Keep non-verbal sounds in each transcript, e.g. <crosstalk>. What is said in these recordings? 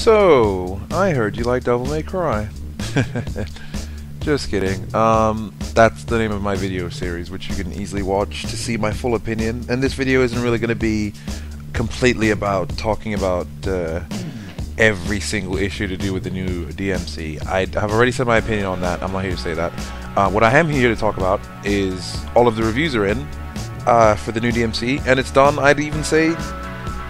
So, I heard you like Devil May Cry. <laughs> Just kidding. Um, that's the name of my video series, which you can easily watch to see my full opinion. And this video isn't really going to be completely about talking about uh, every single issue to do with the new DMC. I have already said my opinion on that. I'm not here to say that. Uh, what I am here to talk about is all of the reviews are in uh, for the new DMC, and it's done. I'd even say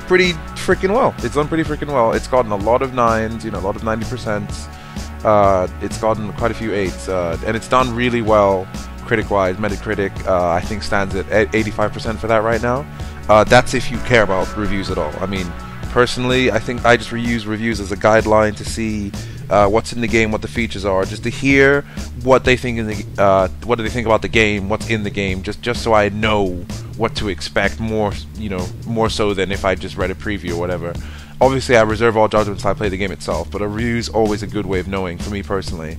pretty freaking well. It's done pretty freaking well. It's gotten a lot of nines, you know, a lot of 90%. Uh, it's gotten quite a few eights, uh, and it's done really well critic-wise. Metacritic, uh, I think, stands at 85% for that right now. Uh, that's if you care about reviews at all. I mean, personally, I think I just reuse reviews as a guideline to see uh, what's in the game, what the features are, just to hear what they think in the uh, what do they think about the game, what's in the game, just just so I know what to expect more, you know, more so than if I just read a preview or whatever. Obviously, I reserve all judgments until I play the game itself, but a review is always a good way of knowing, for me personally,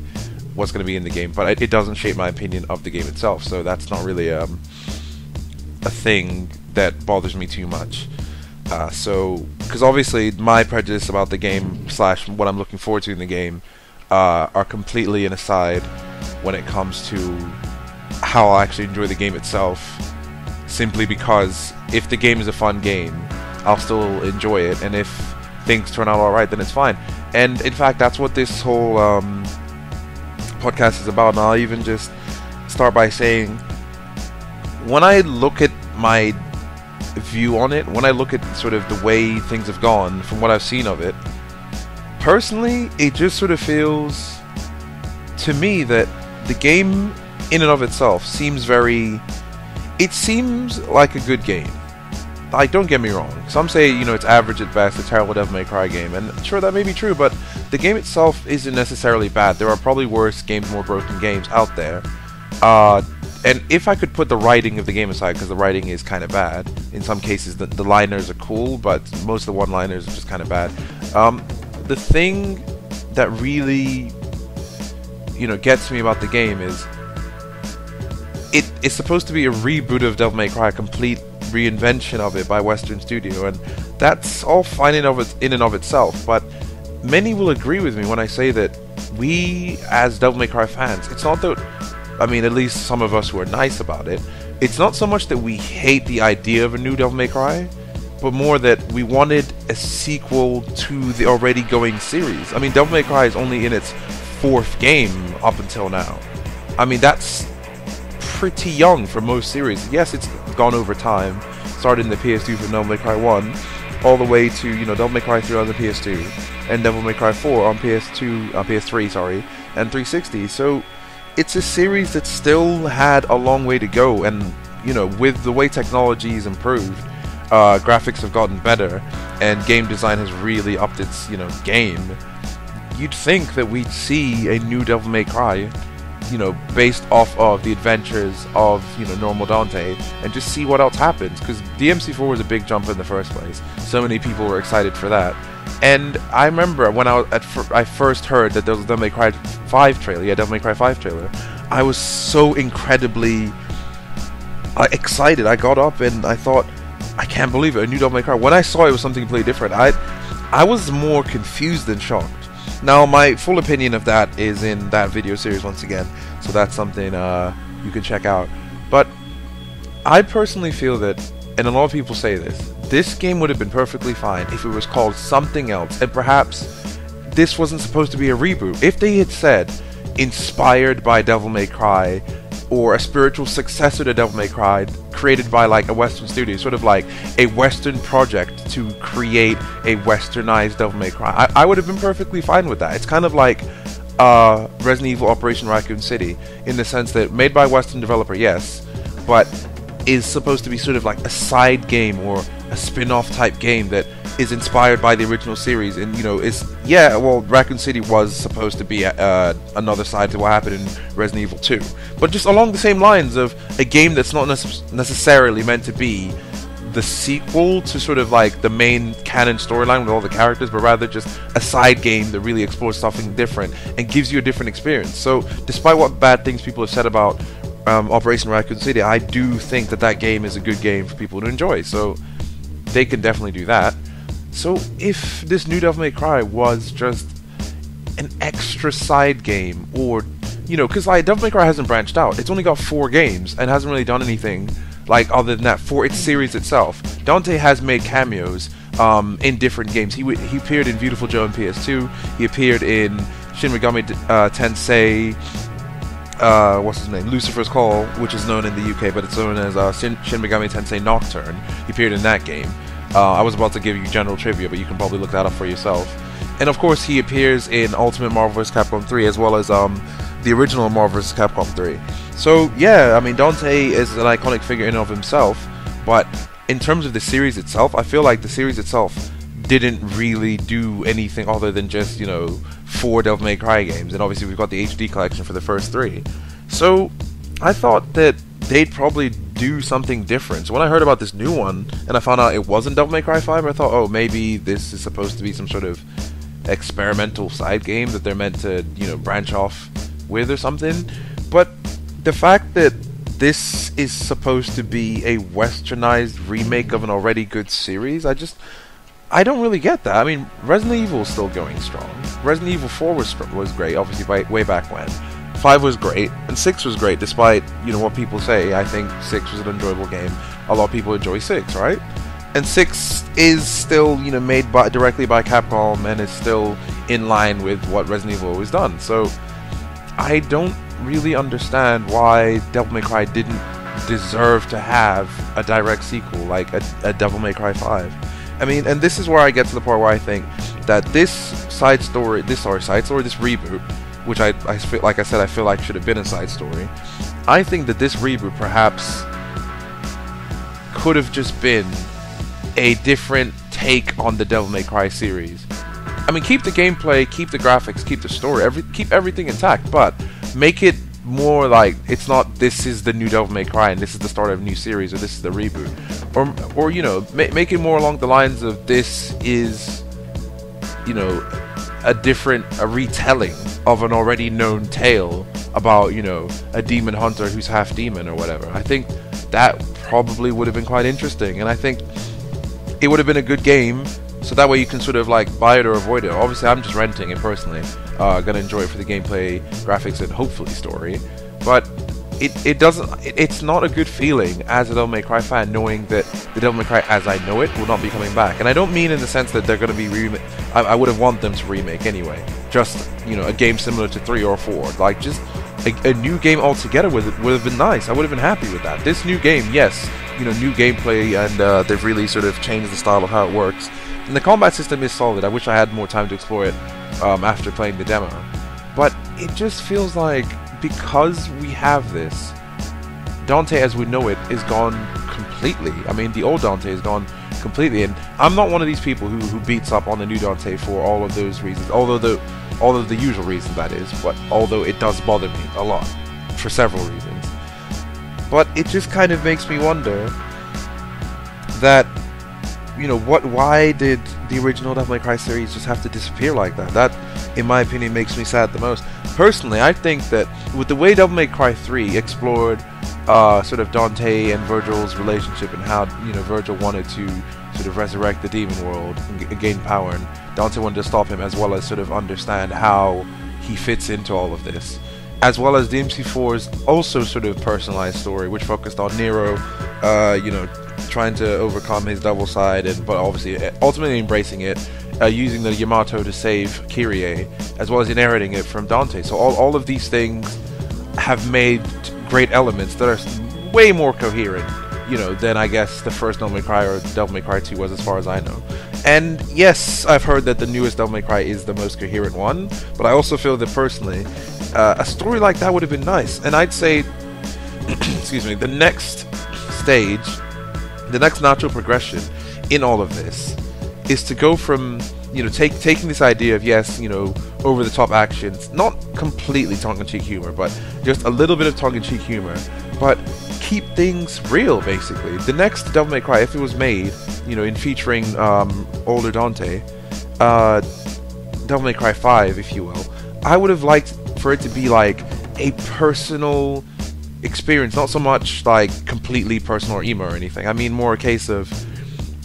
what's going to be in the game. But it, it, doesn't shape my opinion of the game itself, so that's not really um, a thing that bothers me too much. Uh, so, because obviously my prejudice about the game slash what I'm looking forward to in the game uh, are completely an aside when it comes to how I actually enjoy the game itself. Simply because if the game is a fun game, I'll still enjoy it, and if things turn out alright, then it's fine. And in fact, that's what this whole um, podcast is about. And I'll even just start by saying, when I look at my view on it, when I look at sort of the way things have gone from what I've seen of it, personally, it just sort of feels to me that the game in and of itself seems very. It seems like a good game. Like, don't get me wrong. Some say, you know, it's average at best, a terrible Devil May Cry game, and sure, that may be true, but the game itself isn't necessarily bad. There are probably worse games, more broken games out there. Uh, and if I could put the writing of the game aside, because the writing is kind of bad. In some cases, the, the liners are cool, but most of the one-liners are just kind of bad. Um, the thing that really, you know, gets me about the game is it, it's supposed to be a reboot of Devil May Cry, a complete reinvention of it by Western Studio, and that's all fine in, of it, in and of itself. But many will agree with me when I say that we, as Devil May Cry fans, it's not that I mean, at least some of us who are nice about it, it's not so much that we hate the idea of a new Devil May Cry, but more that we wanted a sequel to the already going series. I mean, Devil May Cry is only in its fourth game up until now. I mean, that's pretty young for most series. Yes, it's gone over time. Started in the PS2 from Devil May Cry 1, all the way to, you know, Devil May Cry 3 on the PS2, and Devil May Cry 4 on PS2, uh, PS3, sorry, and 360. So, it's a series that still had a long way to go, and you know, with the way technology's improved, uh, graphics have gotten better, and game design has really upped its you know game. You'd think that we'd see a new Devil May Cry, you know, based off of the adventures of you know normal Dante, and just see what else happens. Because DMC4 was a big jump in the first place. So many people were excited for that. And I remember when I at fir- I first heard that there was a Devil May Cry 5 trailer, yeah, Devil May Cry 5 trailer, I was so incredibly uh, excited. I got up and I thought, I can't believe it, a new Devil May Cry. When I saw it was something completely different, I I was more confused than shocked. Now, my full opinion of that is in that video series once again, so that's something uh, you can check out. But I personally feel that, and a lot of people say this, this game would have been perfectly fine if it was called something else, and perhaps this wasn't supposed to be a reboot. If they had said, inspired by Devil May Cry, or a spiritual successor to Devil May Cry, created by like a Western studio, sort of like a Western project to create a westernized Devil May Cry, I, I would have been perfectly fine with that. It's kind of like uh, Resident Evil Operation Raccoon City, in the sense that made by Western developer, yes, but is supposed to be sort of like a side game or a spin-off type game that is inspired by the original series and you know is yeah well Raccoon City was supposed to be uh, another side to what happened in Resident Evil 2 but just along the same lines of a game that's not nece- necessarily meant to be the sequel to sort of like the main canon storyline with all the characters, but rather just a side game that really explores something different and gives you a different experience. So, despite what bad things people have said about um, Operation Raccoon City, I do think that that game is a good game for people to enjoy. So they can definitely do that. So if this new Devil May Cry was just an extra side game, or you know, because like Devil May Cry hasn't branched out. It's only got four games and hasn't really done anything like other than that for its series itself. Dante has made cameos um, in different games. He he appeared in Beautiful Joe on PS2. He appeared in Shin Megami uh, Tensei. Uh, what's his name? Lucifer's Call, which is known in the UK, but it's known as uh, Shin, Megami Tensei Nocturne. He appeared in that game. Uh, I was about to give you general trivia, but you can probably look that up for yourself. And of course, he appears in Ultimate Marvel vs. Capcom 3 as well as um, the original Marvel vs. Capcom 3. So yeah, I mean Dante is an iconic figure in of himself, but in terms of the series itself, I feel like the series itself didn't really do anything other than just you know four Devil May Cry games, and obviously we've got the HD collection for the first three. So I thought that they'd probably do something different. So when I heard about this new one and I found out it wasn't Devil May Cry 5, I thought, oh, maybe this is supposed to be some sort of experimental side game that they're meant to, you know, branch off with or something. But the fact that this is supposed to be a westernized remake of an already good series, I just I don't really get that. I mean, Resident Evil is still going strong. Resident Evil 4 was was great, obviously by, way back when. 5 was great, and 6 was great, despite, you know, what people say. I think 6 was an enjoyable game. A lot of people enjoy 6, right? And 6 is still, you know, made by, directly by Capcom and is still in line with what Resident Evil has done. So, I don't really understand why Devil May Cry didn't deserve to have a direct sequel like a, a Devil May Cry 5. I mean, and this is where I get to the part where I think that this side story, this sorry, side story, this reboot, which I, I feel like I said I feel like should have been a side story. I think that this reboot perhaps could have just been a different take on the Devil May Cry series. I mean, keep the gameplay, keep the graphics, keep the story, every, keep everything intact, but make it more like it's not this is the new Devil May Cry and this is the start of a new series or this is the reboot, or or you know ma- make it more along the lines of this is, you know, a different a retelling of an already known tale about you know a demon hunter who's half demon or whatever. I think that probably would have been quite interesting, and I think it would have been a good game. So that way you can sort of like buy it or avoid it. Obviously, I'm just renting it personally. Uh, gonna enjoy it for the gameplay, graphics, and hopefully story. But it, it doesn't. It, it's not a good feeling as a Devil May Cry fan knowing that the Devil May Cry as I know it will not be coming back. And I don't mean in the sense that they're gonna be remake. I, I would have want them to remake anyway. Just you know a game similar to three or four. Like just a, a new game altogether would would have been nice. I would have been happy with that. This new game, yes, you know, new gameplay, and uh, they've really sort of changed the style of how it works. And the combat system is solid. I wish I had more time to explore it um, after playing the demo. But it just feels like because we have this, Dante as we know it is gone completely. I mean, the old Dante is gone completely, and I'm not one of these people who, who beats up on the new Dante for all of those reasons. Although the all of the usual reasons that is, but although it does bother me a lot for several reasons. But it just kind of makes me wonder that you know what why did the original Devil May Cry series just have to disappear like that that in my opinion makes me sad the most personally I think that with the way Devil May Cry 3 explored uh, sort of Dante and Virgil's relationship and how you know Virgil wanted to sort of resurrect the demon world and gain power and Dante wanted to stop him as well as sort of understand how he fits into all of this as well as DMC4's also sort of personalized story which focused on Nero uh, you know trying to overcome his double side, and but obviously uh, ultimately embracing it, uh, using the Yamato to save Kyrie, as well as inheriting it from Dante. So all, all of these things have made great elements that are way more coherent, you know, than I guess the first Devil May Cry or Devil May Cry 2 was, as far as I know. And yes, I've heard that the newest Devil May Cry is the most coherent one, but I also feel that personally, uh, a story like that would have been nice. And I'd say, <clears throat> excuse me, the next stage the next natural progression in all of this is to go from you know take taking this idea of yes you know over the top actions not completely tongue-in-cheek humor but just a little bit of tongue-in-cheek humor but keep things real basically the next devil may cry if it was made you know in featuring um, older dante uh, devil may cry 5 if you will i would have liked for it to be like a personal experience, not so much like completely personal or emo or anything. I mean more a case of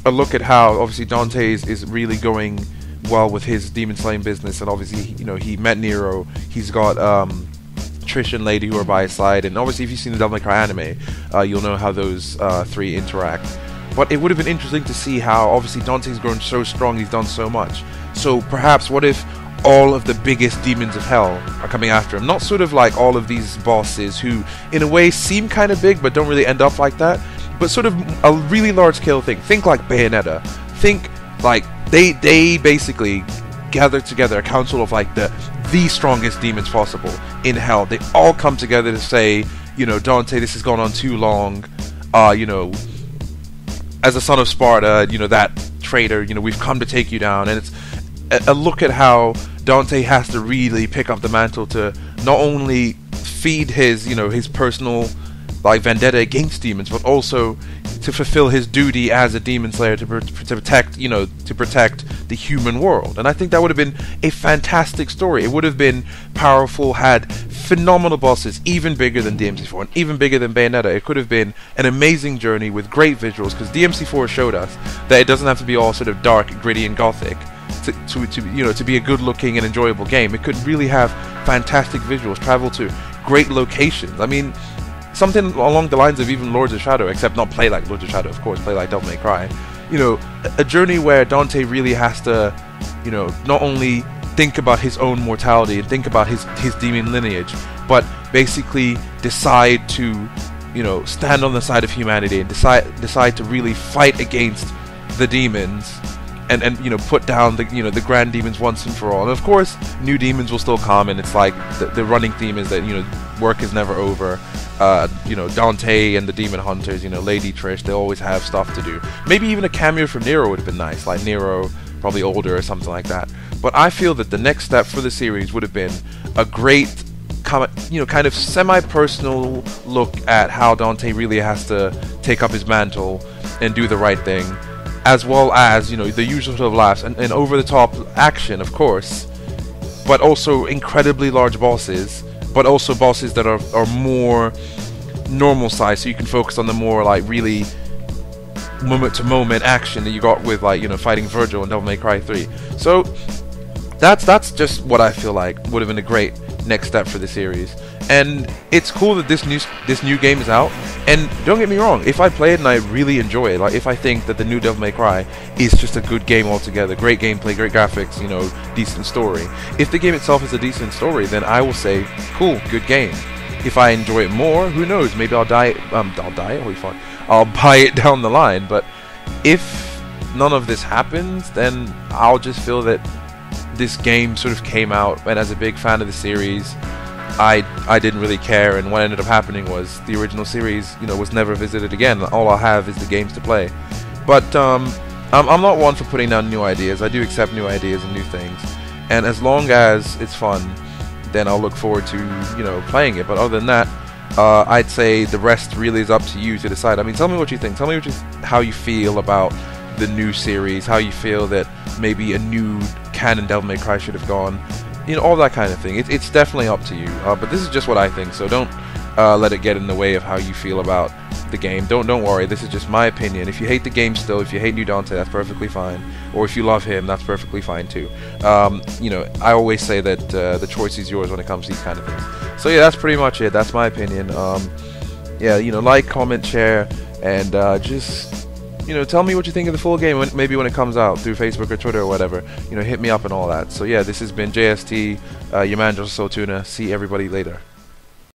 a look at how obviously Dante is, is really going well with his demon slaying business, and obviously you know he met Nero. He's got um, Trish and Lady who are by his side, and obviously if you've seen the Devil May Cry anime, uh, you'll know how those uh, three interact. But it would have been interesting to see how obviously Dante's grown so strong, he's done so much. So perhaps what if all of the biggest demons of hell are coming after him? Not sort of like all of these bosses who, in a way, seem kind of big but don't really end up like that, but sort of a really large scale thing. Think like Bayonetta. Think like they they basically gather together a council of like the the strongest demons possible in hell. They all come together to say, you know, Dante, this has gone on too long. Uh, you know, as a son of Sparta, you know, that traitor, you know, we've come to take you down. And it's a, a look at how Dante has to really pick up the mantle to not only feed his, you know, his personal like vendetta against demons, but also to fulfill his duty as a demon slayer to, to protect, you know, to protect the human world. And I think that would have been a fantastic story. It would have been powerful, had phenomenal bosses, even bigger than DMC4 and even bigger than Bayonetta. It could have been an amazing journey with great visuals because DMC4 showed us that it doesn't have to be all sort of dark, gritty, and gothic. To, to, to you know to be a good looking and enjoyable game it could really have fantastic visuals travel to great locations i mean something along the lines of even Lords of Shadow, except not play like Lords of Shadow, of course, play like Devil May Cry. You know, a journey where Dante really has to, you know, not only think about his own mortality and think about his his demon lineage, but basically decide to, you know, stand on the side of humanity and decide decide to really fight against the demons and and you know put down the you know the grand demons once and for all. And of course, new demons will still come, and it's like the, the running theme is that you know work is never over. Uh, you know Dante and the demon hunters, you know Lady Trish, they always have stuff to do. Maybe even a cameo from Nero would have been nice, like Nero, probably older or something like that. But I feel that the next step for the series would have been a great you know, kind of semi-personal look at how Dante really has to take up his mantle and do the right thing as well as you know the usual sort of laughs and, and over the top action, of course, but also incredibly large bosses, but also bosses that are are more normal size, so you can focus on the more like really moment to moment action that you got with like you know fighting Virgil and Devil May Cry 3. So that's that's just what I feel like would have been a great next step for the series. And it's cool that this new this new game is out. And don't get me wrong, if I play it and I really enjoy it, like if I think that the new Devil May Cry is just a good game altogether, great gameplay, great graphics, you know, decent story. If the game itself is a decent story, then I will say, cool, good game. If I enjoy it more, who knows? Maybe I'll die. Um, I'll die. Holy fuck! I'll <laughs> buy it down the line. But if none of this happens, then I'll just feel that this game sort of came out, and as a big fan of the series, I I didn't really care. And what ended up happening was the original series, you know, was never visited again. All I have is the games to play. But um, I'm, I'm not one for putting down new ideas. I do accept new ideas and new things. And as long as it's fun, then I'll look forward to you know playing it. But other than that, uh, I'd say the rest really is up to you to decide. I mean, tell me what you think. Tell me you how you feel about the new series. How you feel that maybe a new canon Devil May Cry should have gone. You know, all that kind of thing. It, it's definitely up to you. Uh, but this is just what I think, so don't uh, let it get in the way of how you feel about the game. Don't don't worry. This is just my opinion. If you hate the game still, if you hate New Dante, that's perfectly fine. Or if you love him, that's perfectly fine too. Um, you know, I always say that uh, the choice is yours when it comes to these kind of things. So yeah, that's pretty much it. That's my opinion. Um, yeah, you know, like, comment, share, and uh, just you know, tell me what you think of the full game. When, maybe when it comes out through Facebook or Twitter or whatever. You know, hit me up and all that. So yeah, this has been JST, uh, your man Joseph Tuna. See everybody later.